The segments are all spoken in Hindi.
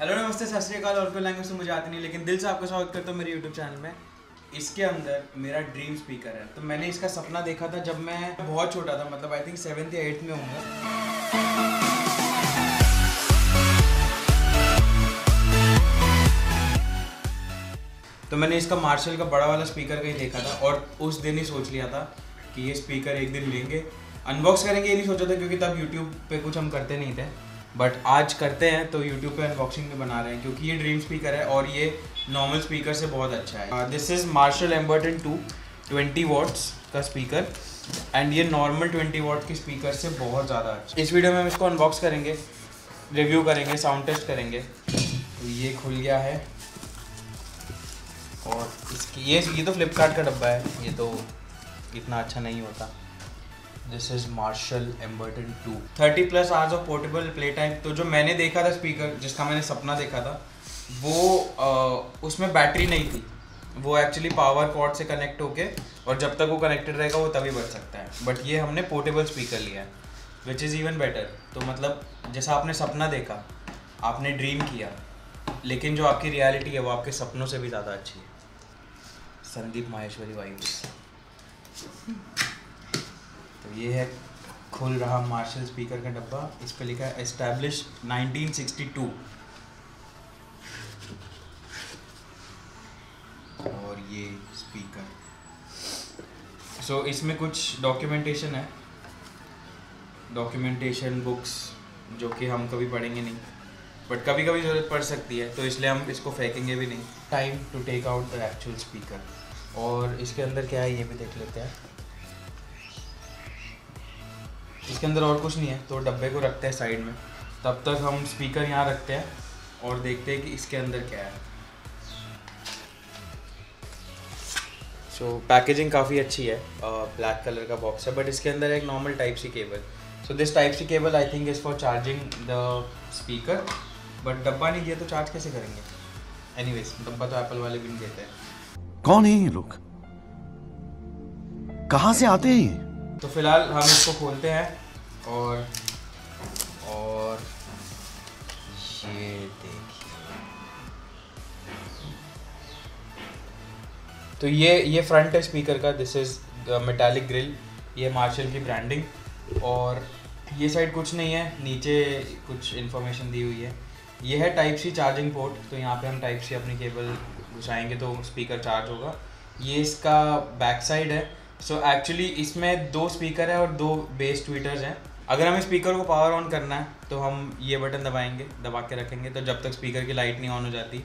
हेलो नमस्ते, सत श्रीकाल और कोई लैंग्वेज तो मुझे आती नहीं, लेकिन दिल से आपका स्वागत करता हूँ मेरे यूट्यूब चैनल में। इसके अंदर मेरा ड्रीम स्पीकर है। तो मैंने इसका सपना देखा था जब मैं बहुत छोटा था मतलब आई थिंक सेवन्थ या एट्थ में हूँ तो मैंने इसका मार्शल का बड़ा वाला स्पीकर कहीं देखा था और उस दिन ही सोच लिया था कि ये स्पीकर एक दिन लेंगे। अनबॉक्स करेंगे, ये नहीं सोचा था, क्योंकि तब यूट्यूब पे कुछ हम करते नहीं थे। बट आज करते हैं तो यूट्यूब पे अनबॉक्सिंग में बना रहे हैं, क्योंकि ये ड्रीम स्पीकर है और ये नॉर्मल स्पीकर से बहुत अच्छा है। This is Marshall Emberton two twenty watts का स्पीकर एंड ये नॉर्मल ट्वेंटी वॉट के स्पीकर से बहुत ज़्यादा अच्छा इस वीडियो में हम इसको अनबॉक्स करेंगे रिव्यू करेंगे साउंड टेस्ट करेंगे। तो ये खुल गया है। और इसकी, ये ये तो फ्लिपकार्ट का डब्बा है, ये तो इतना अच्छा नहीं होता। This is Marshall Emberton two thirty plus hours of portable play time तो जो मैंने देखा था स्पीकर जिसका मैंने सपना देखा था वो आ, उसमें बैटरी नहीं थी। वो एक्चुअली पावर कॉर्ड से कनेक्ट होके और जब तक वो कनेक्टेड रहेगा वो तभी बढ़ सकता है। बट ये हमने पोर्टेबल स्पीकर लिया है विच इज़ इवन बेटर तो मतलब जैसा आपने सपना देखा आपने ड्रीम किया लेकिन जो आपकी रियलिटी है वो आपके सपनों से भी ज़्यादा अच्छी है। संदीप माहेश्वरी वाइब्स। ये है खुल रहा मार्शल स्पीकर का डब्बा। इस पर लिखा है एस्टैब्लिश 1962 और ये स्पीकर सो so, इसमें कुछ डॉक्यूमेंटेशन है। डॉक्यूमेंटेशन बुक्स जो कि हम कभी पढ़ेंगे नहीं। बट कभी कभी ज़रूरत पड़ सकती है तो इसलिए हम इसको फेंकेंगे भी नहीं। Time to take out the actual speaker और इसके अंदर क्या है ये भी देख लेते हैं। इसके अंदर और कुछ नहीं है तो डब्बे को रखते हैं साइड में। तब तक हम स्पीकर यहाँ रखते हैं और देखते हैं कि इसके अंदर क्या है। सो so, पैकेजिंग काफ़ी अच्छी है ब्लैक कलर का बॉक्स है बट इसके अंदर एक normal type C cable so this type C cable I think is for charging the speaker but डब्बा नहीं दिया तो चार्ज कैसे करेंगे? एनीवेज डब्बा तो एप्पल वाले भी नहीं देते हैं। कौन है ये लोग? कहाँ से आते हैं ये? तो फ़िलहाल हम इसको खोलते हैं और और ये देखिए। तो ये ये फ्रंट है स्पीकर का दिस इज़ मेटालिक ग्रिल ये मार्शल की ब्रांडिंग और ये साइड कुछ नहीं है, नीचे कुछ इन्फॉर्मेशन दी हुई है। ये है टाइप सी चार्जिंग पोर्ट तो यहाँ पे हम टाइप सी अपनी केबल घुसाएँगे तो स्पीकर चार्ज होगा। ये इसका बैक साइड है सो so एक्चुअली इसमें दो स्पीकर है और दो बेस ट्विटर्स हैं। अगर हमें स्पीकर को पावर ऑन करना है तो हम ये बटन दबाएँगे, दबा के रखेंगे तो जब तक स्पीकर की लाइट नहीं ऑन हो जाती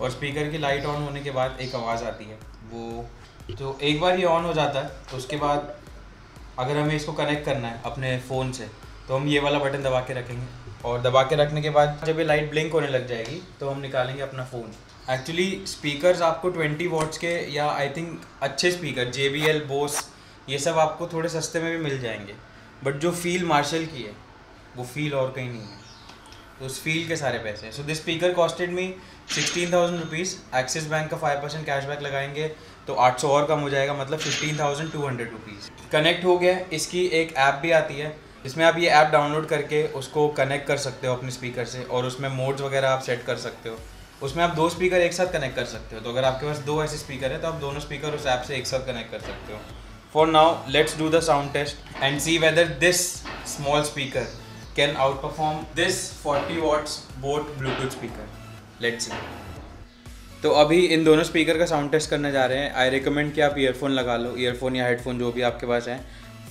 और स्पीकर की लाइट ऑन होने के बाद एक आवाज़ आती है, वो तो एक बार ये ऑन हो जाता है तो उसके बाद अगर हमें इसको कनेक्ट करना है अपने फ़ोन से तो हम ये वाला बटन दबा के रखेंगे और दबा के रखने के बाद जब ये लाइट ब्लिंक होने लग जाएगी तो हम निकालेंगे अपना फ़ोन एक्चुअली स्पीकर्स आपको 20 वॉट्स के या आई थिंक अच्छे speaker J B L Bose ये सब आपको थोड़े सस्ते में भी मिल जाएँगे। बट जो फील मार्शल की है, वो फील और कहीं नहीं है। तो उस फील के सारे पैसे हैं। So this speaker costed me sixteen thousand rupees Axis Bank का फाइव परसेंट कैशबैक लगाएँगे तो आठ सौ और कम हो जाएगा मतलब fifteen thousand two hundred rupees connect हो गया। इसकी एक ऐप भी आती है। जिसमें आप ये ऐप डाउनलोड करके उसको कनेक्ट कर सकते हो अपने स्पीकर से और उसमें मोड्स वगैरह आप सेट कर सकते हो। उसमें आप दो स्पीकर एक साथ कनेक्ट कर सकते हो। तो अगर आपके पास दो ऐसे स्पीकर है तो आप दोनों स्पीकर उस ऐप से एक साथ कनेक्ट कर सकते हो। For now let's do the sound test and see whether this small speaker can outperform this 40 watts Boat Bluetooth speaker let's see तो अभी इन दोनों स्पीकर का साउंड टेस्ट करने जा रहे हैं। आई रिकमेंड कि आप ईयरफोन लगा लो ईयरफोन या हेडफोन जो भी आपके पास है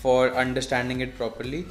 for understanding it properly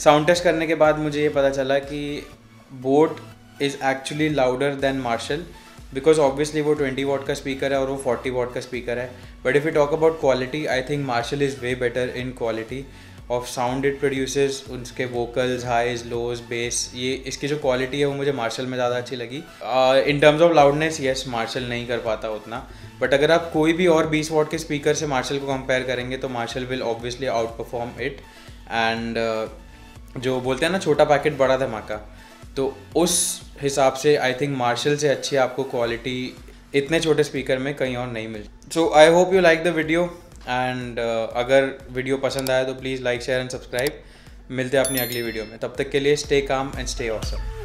Sound test करने के बाद मुझे ये पता चला कि Boat is actually louder than Marshall because obviously वो 20 वॉट का स्पीकर है और वो 40 वॉट का स्पीकर है. But if you talk about quality I think Marshall is way better in quality of sound it produces उसके वोकल्स हाइज लोज बेस ये इसकी जो क्वालिटी है वो मुझे मार्शल में ज़्यादा अच्छी लगी. In terms of loudness yes Marshall नहीं कर पाता उतना. बट अगर आप कोई भी और 20 वॉट के स्पीकर से मार्शल को कंपेयर करेंगे तो Marshall will obviously outperform it and जो बोलते हैं ना, छोटा पैकेट बड़ा धमाका। तो उस हिसाब से आई थिंक मार्शल से अच्छी आपको क्वालिटी इतने छोटे स्पीकर में कहीं और नहीं मिल। So I hope you like the video and अगर वीडियो पसंद आया तो please like share and subscribe मिलते हैं अपनी अगली वीडियो में। तब तक के लिए stay calm and stay awesome